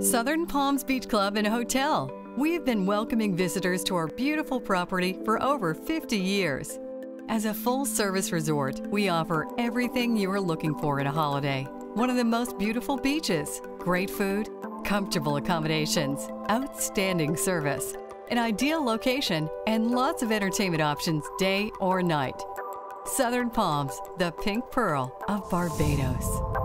Southern Palms Beach Club and Hotel. We have been welcoming visitors to our beautiful property for over 50 years. As a full service resort, we offer everything you are looking for in a holiday. One of the most beautiful beaches, great food, comfortable accommodations, outstanding service, an ideal location, and lots of entertainment options day or night. Southern Palms, the pink pearl of Barbados.